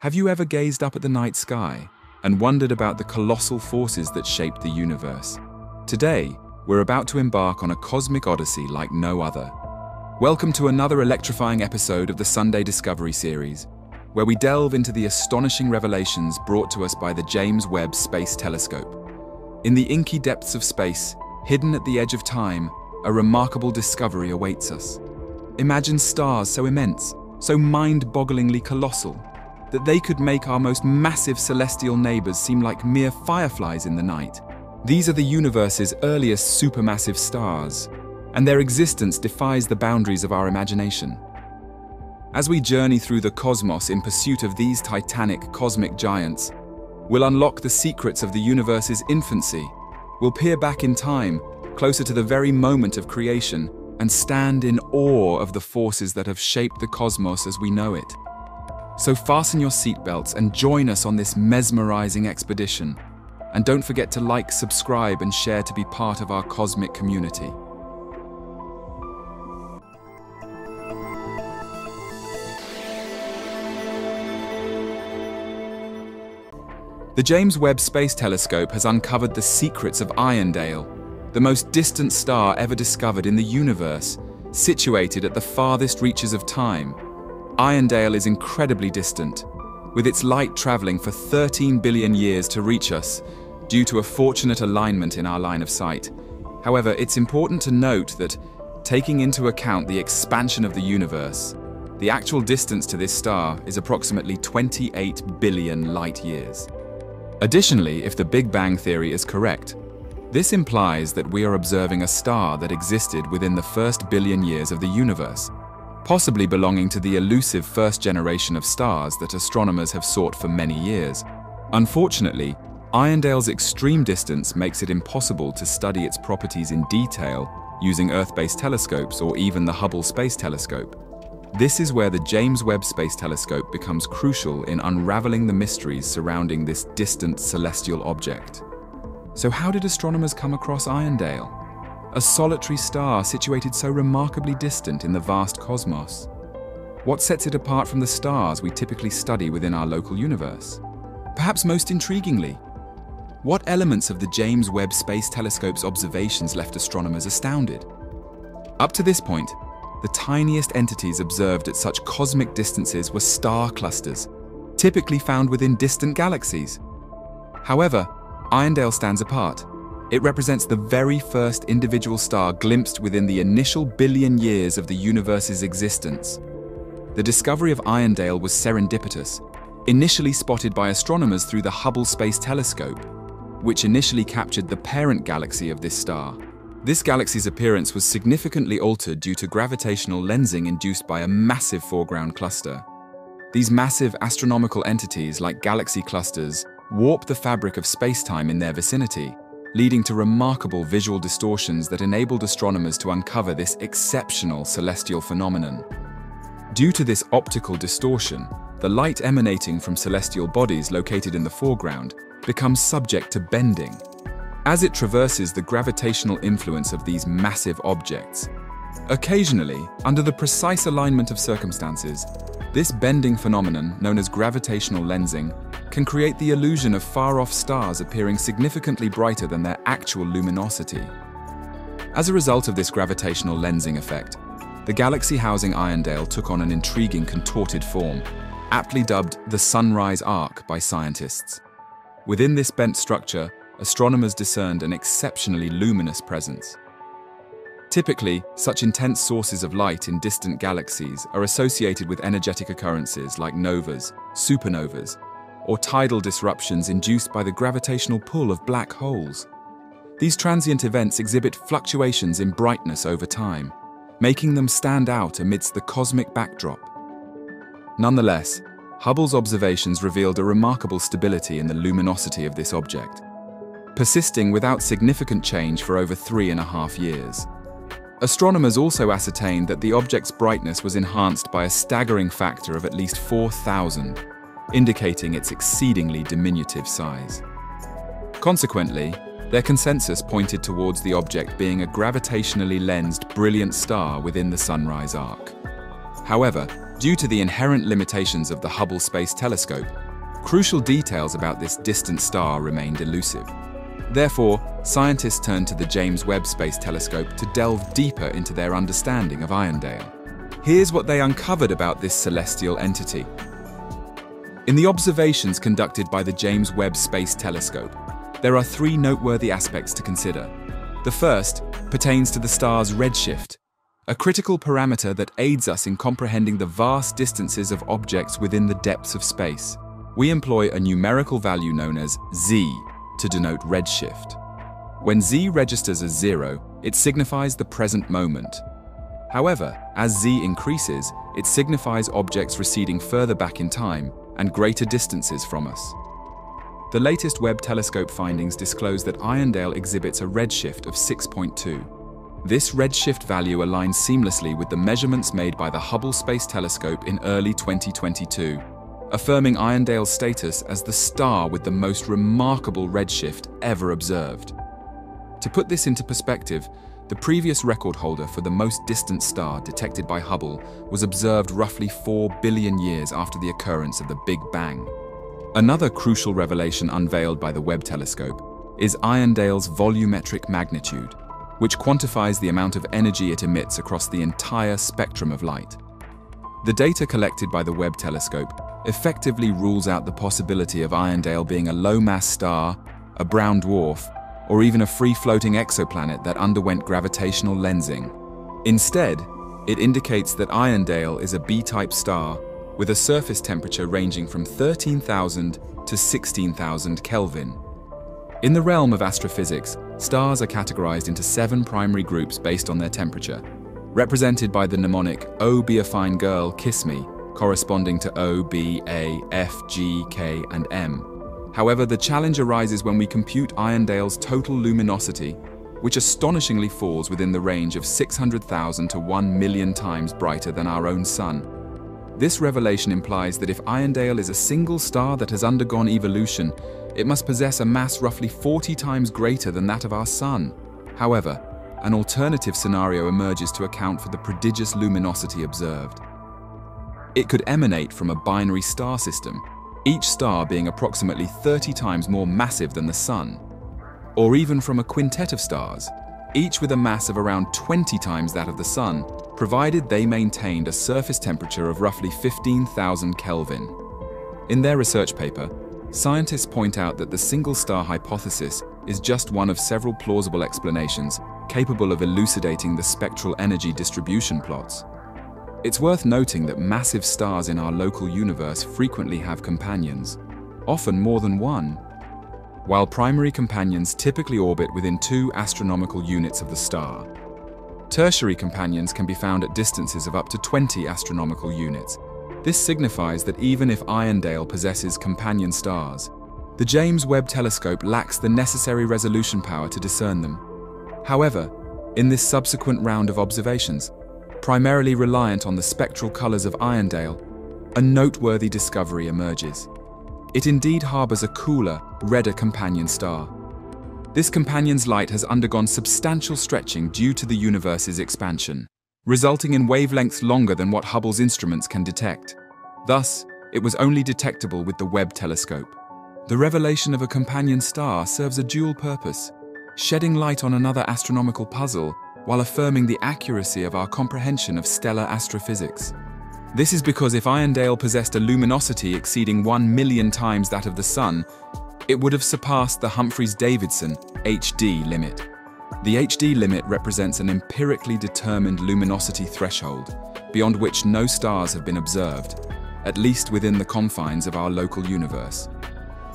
Have you ever gazed up at the night sky and wondered about the colossal forces that shape the universe? Today, we're about to embark on a cosmic odyssey like no other. Welcome to another electrifying episode of the Sunday Discovery series, where we delve into the astonishing revelations brought to us by the James Webb Space Telescope. In the inky depths of space, hidden at the edge of time, a remarkable discovery awaits us. Imagine stars so immense, so mind-bogglingly colossal, that they could make our most massive celestial neighbors seem like mere fireflies in the night. These are the universe's earliest supermassive stars, and their existence defies the boundaries of our imagination. As we journey through the cosmos in pursuit of these titanic cosmic giants, we'll unlock the secrets of the universe's infancy, we'll peer back in time, closer to the very moment of creation, and stand in awe of the forces that have shaped the cosmos as we know it. So fasten your seatbelts and join us on this mesmerizing expedition. And don't forget to like, subscribe, and share to be part of our cosmic community. The James Webb Space Telescope has uncovered the secrets of Irondale, the most distant star ever discovered in the universe, situated at the farthest reaches of time Irondale is incredibly distant, with its light travelling for 13 billion years to reach us, due to a fortunate alignment in our line of sight. However, it's important to note that, taking into account the expansion of the universe, the actual distance to this star is approximately 28 billion light years. Additionally, if the Big Bang Theory is correct, this implies that we are observing a star that existed within the first billion years of the universe, possibly belonging to the elusive first generation of stars that astronomers have sought for many years. Unfortunately, Irondale's extreme distance makes it impossible to study its properties in detail using Earth-based telescopes or even the Hubble Space Telescope. This is where the James Webb Space Telescope becomes crucial in unraveling the mysteries surrounding this distant celestial object. So how did astronomers come across Irondale? A solitary star situated so remarkably distant in the vast cosmos? What sets it apart from the stars we typically study within our local universe? Perhaps most intriguingly, what elements of the James Webb Space Telescope's observations left astronomers astounded? Up to this point, the tiniest entities observed at such cosmic distances were star clusters, typically found within distant galaxies. However, Irondale stands apart, it represents the very first individual star glimpsed within the initial billion years of the universe's existence. The discovery of Irondale was serendipitous, initially spotted by astronomers through the Hubble Space Telescope, which initially captured the parent galaxy of this star. This galaxy's appearance was significantly altered due to gravitational lensing induced by a massive foreground cluster. These massive astronomical entities, like galaxy clusters, warp the fabric of space-time in their vicinity, leading to remarkable visual distortions that enabled astronomers to uncover this exceptional celestial phenomenon. Due to this optical distortion, the light emanating from celestial bodies located in the foreground becomes subject to bending. As it traverses the gravitational influence of these massive objects, occasionally, under the precise alignment of circumstances, this bending phenomenon, known as gravitational lensing, can create the illusion of far-off stars appearing significantly brighter than their actual luminosity. As a result of this gravitational lensing effect, the galaxy housing Irondale took on an intriguing contorted form, aptly dubbed the Sunrise Arc by scientists. Within this bent structure, astronomers discerned an exceptionally luminous presence. Typically, such intense sources of light in distant galaxies are associated with energetic occurrences like novas, supernovas, or tidal disruptions induced by the gravitational pull of black holes. These transient events exhibit fluctuations in brightness over time, making them stand out amidst the cosmic backdrop. Nonetheless, Hubble's observations revealed a remarkable stability in the luminosity of this object, persisting without significant change for over three and a half years. Astronomers also ascertained that the object's brightness was enhanced by a staggering factor of at least 4,000, indicating its exceedingly diminutive size. Consequently, their consensus pointed towards the object being a gravitationally lensed brilliant star within the sunrise arc. However, Due to the inherent limitations of the Hubble Space Telescope, crucial details about this distant star remained elusive. Therefore, scientists turned to the James Webb Space Telescope to delve deeper into their understanding of Irondale. Here's what they uncovered about this celestial entity. In the observations conducted by the James Webb Space Telescope, there are three noteworthy aspects to consider. The first pertains to the star's redshift, a critical parameter that aids us in comprehending the vast distances of objects within the depths of space. We employ a numerical value known as z to denote redshift. When z registers as zero, it signifies the present moment. However, as z increases, it signifies objects receding further back in time and greater distances from us. The latest Webb telescope findings disclose that Irondale exhibits a redshift of 6.2. This redshift value aligns seamlessly with the measurements made by the Hubble Space Telescope in early 2022, affirming Irondale's status as the star with the most remarkable redshift ever observed. To put this into perspective, the previous record holder for the most distant star detected by Hubble was observed roughly 4 billion years after the occurrence of the Big Bang. Another crucial revelation unveiled by the Webb telescope is Irondale's volumetric magnitude, which quantifies the amount of energy it emits across the entire spectrum of light. The data collected by the Webb telescope effectively rules out the possibility of Irondale being a low-mass star, a brown dwarf, or even a free-floating exoplanet that underwent gravitational lensing. Instead, it indicates that Irondale is a B-type star with a surface temperature ranging from 13,000 to 16,000 Kelvin. In the realm of astrophysics, stars are categorized into seven primary groups based on their temperature, represented by the mnemonic O be a fine girl, kiss me, corresponding to O, B, A, F, G, K, and M. However, the challenge arises when we compute Irondale's total luminosity, which astonishingly falls within the range of 600,000 to 1 million times brighter than our own Sun. This revelation implies that if Irondale is a single star that has undergone evolution, it must possess a mass roughly 40 times greater than that of our Sun. However, an alternative scenario emerges to account for the prodigious luminosity observed. It could emanate from a binary star system, each star being approximately 30 times more massive than the Sun, or even from a quintet of stars, each with a mass of around 20 times that of the Sun, provided they maintained a surface temperature of roughly 15,000 Kelvin. In their research paper, Scientists point out that the single star hypothesis is just one of several plausible explanations capable of elucidating the spectral energy distribution plots. It's worth noting that massive stars in our local universe frequently have companions, often more than one. While primary companions typically orbit within two astronomical units of the star, tertiary companions can be found at distances of up to 20 astronomical units, this signifies that even if Irondale possesses companion stars, the James Webb Telescope lacks the necessary resolution power to discern them. However, in this subsequent round of observations, primarily reliant on the spectral colors of Irondale, a noteworthy discovery emerges. It indeed harbors a cooler, redder companion star. This companion's light has undergone substantial stretching due to the universe's expansion resulting in wavelengths longer than what Hubble's instruments can detect. Thus, it was only detectable with the Webb telescope. The revelation of a companion star serves a dual purpose, shedding light on another astronomical puzzle while affirming the accuracy of our comprehension of stellar astrophysics. This is because if Irondale possessed a luminosity exceeding 1 million times that of the Sun, it would have surpassed the Humphreys-Davidson HD limit. The HD limit represents an empirically determined luminosity threshold, beyond which no stars have been observed, at least within the confines of our local universe.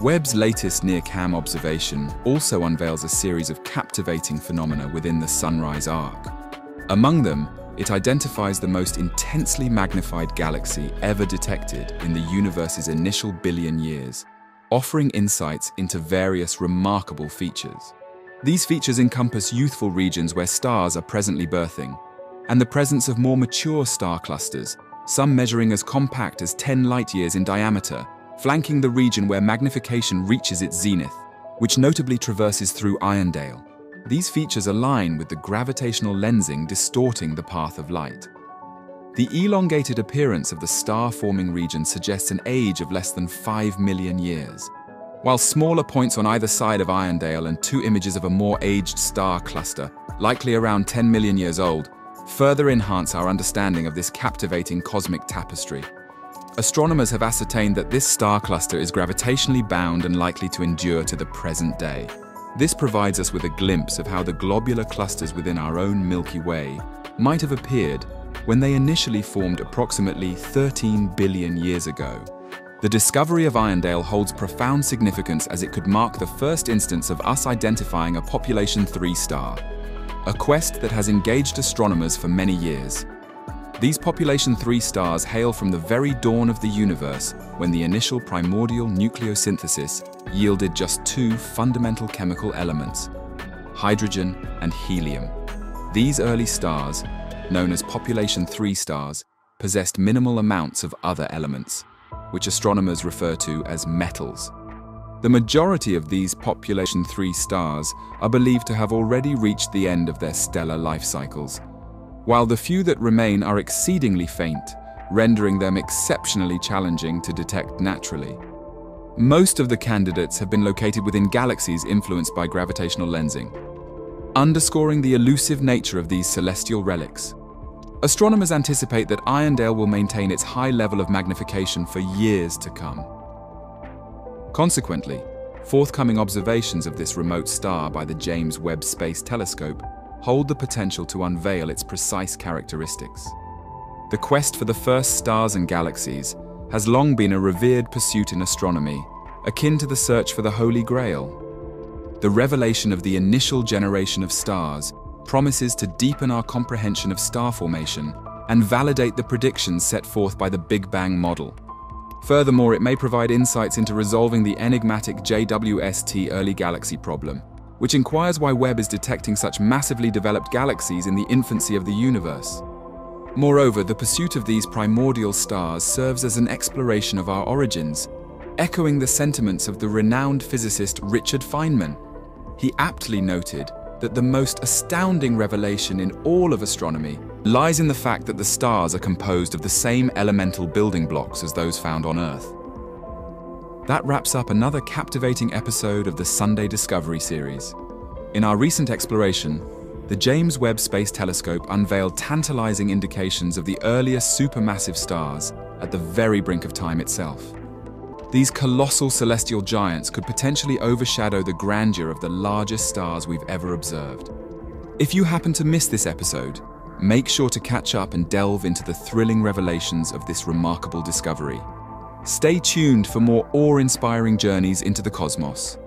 Webb's latest NIRCam observation also unveils a series of captivating phenomena within the sunrise arc. Among them, it identifies the most intensely magnified galaxy ever detected in the universe's initial billion years, offering insights into various remarkable features. These features encompass youthful regions where stars are presently birthing, and the presence of more mature star clusters, some measuring as compact as 10 light-years in diameter, flanking the region where magnification reaches its zenith, which notably traverses through Irondale. These features align with the gravitational lensing distorting the path of light. The elongated appearance of the star-forming region suggests an age of less than 5 million years, while smaller points on either side of Irondale and two images of a more aged star cluster, likely around 10 million years old, further enhance our understanding of this captivating cosmic tapestry. Astronomers have ascertained that this star cluster is gravitationally bound and likely to endure to the present day. This provides us with a glimpse of how the globular clusters within our own Milky Way might have appeared when they initially formed approximately 13 billion years ago. The discovery of Irondale holds profound significance as it could mark the first instance of us identifying a population 3 star, a quest that has engaged astronomers for many years. These population 3 stars hail from the very dawn of the universe when the initial primordial nucleosynthesis yielded just two fundamental chemical elements, hydrogen and helium. These early stars, known as population 3 stars, possessed minimal amounts of other elements, which astronomers refer to as metals. The majority of these population 3 stars are believed to have already reached the end of their stellar life cycles, while the few that remain are exceedingly faint, rendering them exceptionally challenging to detect naturally. Most of the candidates have been located within galaxies influenced by gravitational lensing, underscoring the elusive nature of these celestial relics. Astronomers anticipate that Irondale will maintain its high level of magnification for years to come. Consequently, forthcoming observations of this remote star by the James Webb Space Telescope hold the potential to unveil its precise characteristics. The quest for the first stars and galaxies has long been a revered pursuit in astronomy, akin to the search for the Holy Grail. The revelation of the initial generation of stars promises to deepen our comprehension of star formation and validate the predictions set forth by the Big Bang model. Furthermore, it may provide insights into resolving the enigmatic JWST early galaxy problem, which inquires why Webb is detecting such massively developed galaxies in the infancy of the universe. Moreover, the pursuit of these primordial stars serves as an exploration of our origins, echoing the sentiments of the renowned physicist Richard Feynman. He aptly noted that the most astounding revelation in all of astronomy lies in the fact that the stars are composed of the same elemental building blocks as those found on Earth. That wraps up another captivating episode of the Sunday Discovery series. In our recent exploration, the James Webb Space Telescope unveiled tantalizing indications of the earliest supermassive stars at the very brink of time itself. These colossal celestial giants could potentially overshadow the grandeur of the largest stars we've ever observed. If you happen to miss this episode, make sure to catch up and delve into the thrilling revelations of this remarkable discovery. Stay tuned for more awe-inspiring journeys into the cosmos.